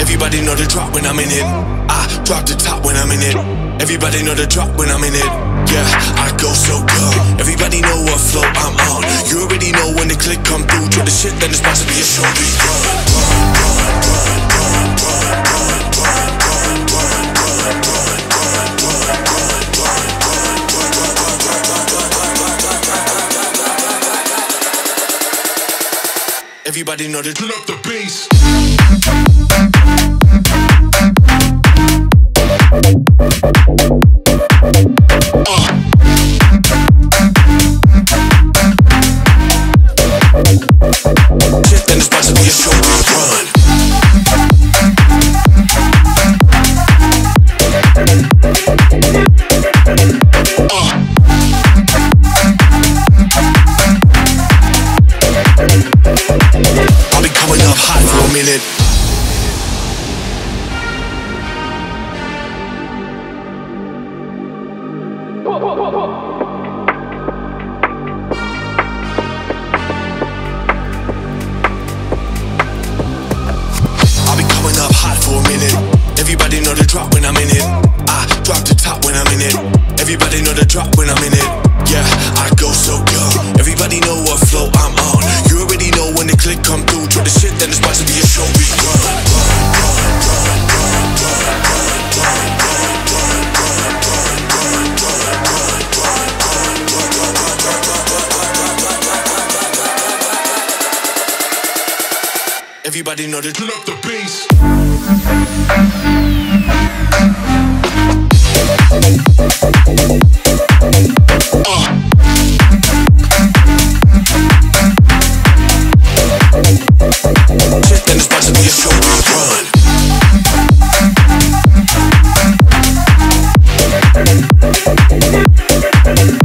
Everybody know the drop when I'm in it. I drop the top when I'm in it. Everybody know the drop when I'm in it. Yeah, I go so good. Everybody know what flow I'm on. You already know when the click come through. Drop the shit, then it's about to be a show. We run, Everybody know the turn up the bass. Shit, then it's about to be a show. Run. know the drop when I'm in it. I drop the top when I'm in it. Everybody know the drop when I'm in it. Yeah, I go so dumb. Everybody know what flow I'm on. You already know when the click come through. Try the shit, then it's about to be a show. We run, run, run, run, run, run, run, run. Everybody know that. Turn up the bass. Thank